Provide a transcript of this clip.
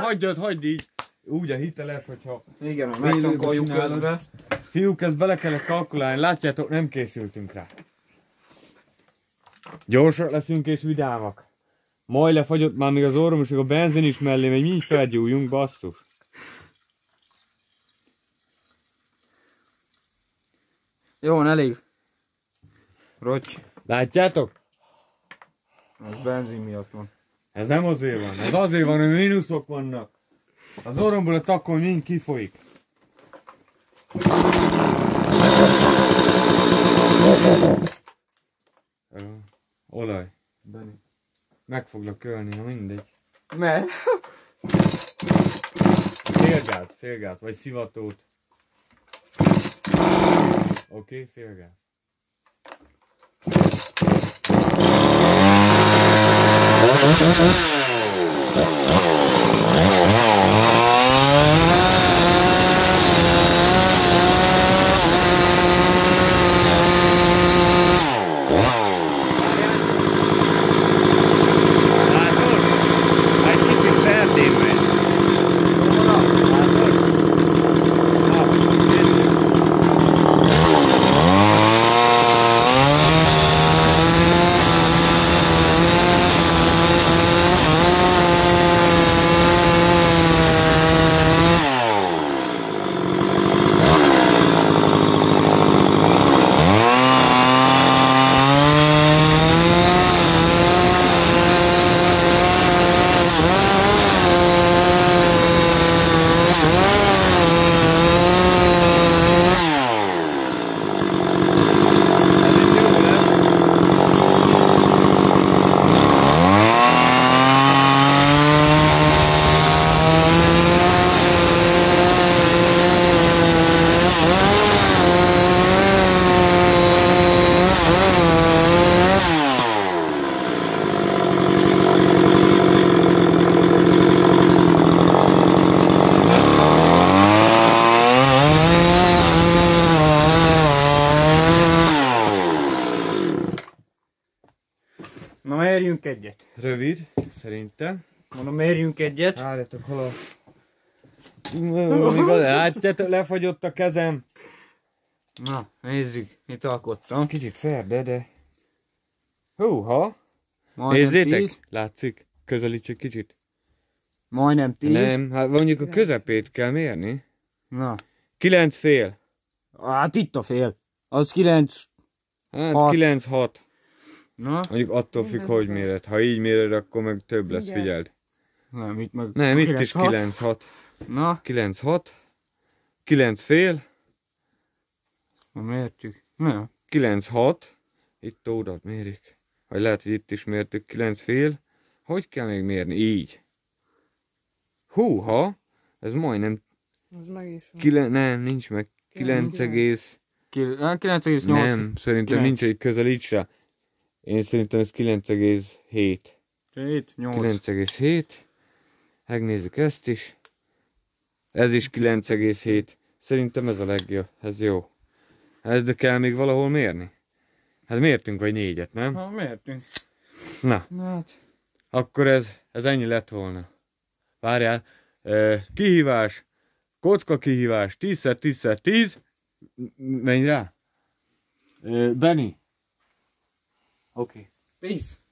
hagyjad, hagyd így. Úgy a hiteles, hogyha... Igen, mert megtankoljuk közben. Fiúk, ezt bele kellett kalkulálni, látjátok, nem készültünk rá. Gyorsak leszünk és vidámak. Majd lefagyott már még az orrom, és a benzin is mellé megy, mi így felgyújjunk, basszus. Jó, elég. Roty, Látjátok? ez benzin miatt van. Ez nem azért van, ez azért van, hogy mínuszok vannak. Az orromból a takony mind kifolyik. Olaj. Benni. Meg foglak ölni, ha mindegy. Mert? Félgát, félgát, vagy szivatót. Oké, okay, félgát. Música egyet. Rövid, szerintem. Mondom, mérjünk egyet. Várjatok, hol a... Látjátok, lefagyott a kezem. Na, nézzük, mit alkottam. Kicsit ferde, de... Húha! Nézzétek! 10. Látszik? Közelítsük kicsit. Majdnem 10. Nem, hát mondjuk a közepét kell mérni. Na, Kilenc fél. hát itt a fél. Az 9. Hát kilenc hat. Na, Mondjuk attól függ, hogy méred. Ha így méred, akkor meg több lesz, Igen. figyeld. nem, itt meg Nem, itt is 9,6. kilenc hat. Na, Kilenc hat. Kilenc fél. na mértük. Na, Kilenc hat. Itt ódat mérik. Vagy lehet, hogy itt is mértük. Kilenc fél. Hogy kell még mérni? Így. Húha! Ez majdnem Az meg is van. Kile- nem, nincs meg. 9 egész... ki- á, 9,8. Nem, szerintem Kilenc. nincs egy közelíts rá. Én szerintem ez 9,7. 7, 8. 9,7. Megnézzük ezt is. Ez is 9,7. Szerintem ez a legjobb. Ez jó. Ez de kell még valahol mérni? Hát mértünk vagy négyet, nem? Ha, mértünk. Na, Na, hát. akkor ez, ez ennyi lett volna. Várjál. Kihívás. Kocka kihívás. 10 10 10 Menj rá. Uh, Benny. Oké. Okay. 10.